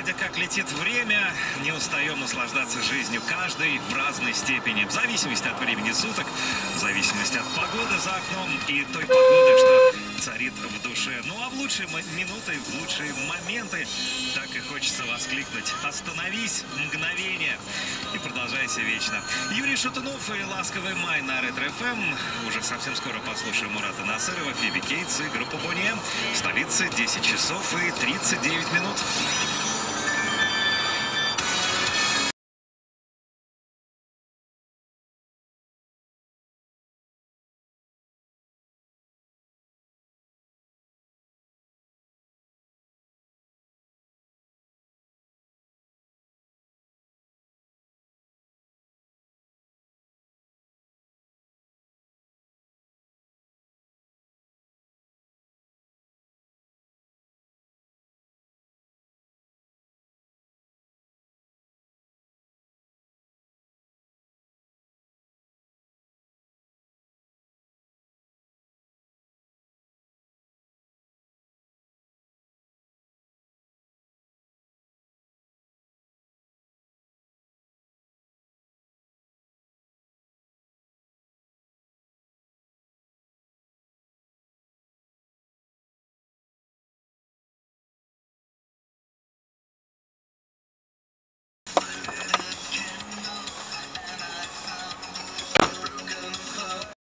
глядя, как летит время, не устаем наслаждаться жизнью каждый в разной степени. В зависимости от времени суток, в зависимости от погоды за окном и той погоды, что царит в душе. Ну а в лучшие минуты, в лучшие моменты так и хочется воскликнуть. Остановись, мгновение. И продолжайся вечно. Юрий Шатунов и «Ласковый май» на Ретро-ФМ. Уже совсем скоро послушаем Мурата Насырова, Фиби Кейтс и группу Boney M. В столице 10 часов и 39 минут.